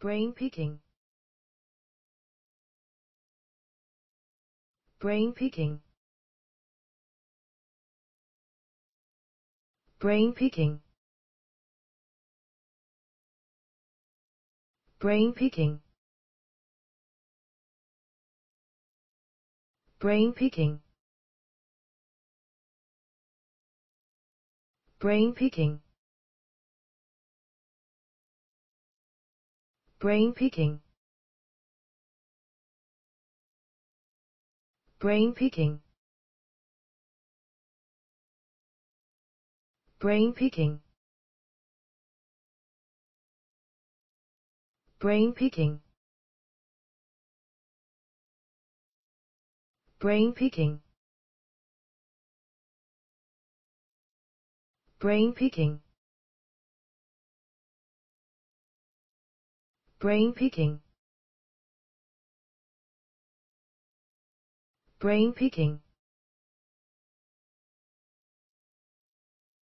brain picking. Brain picking. Brain picking. Brain picking. Brain picking. Brain picking brain picking. Brain picking. Brain picking. Brain picking. Brain picking. Brain picking brain picking. Brain picking